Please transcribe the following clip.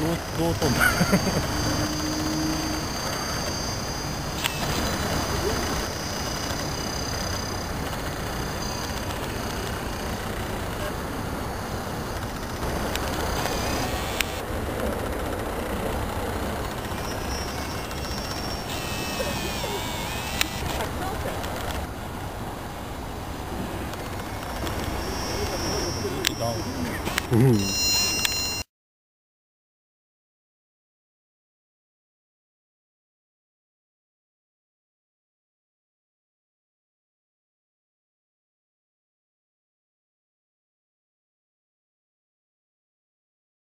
どうどう飛んだうん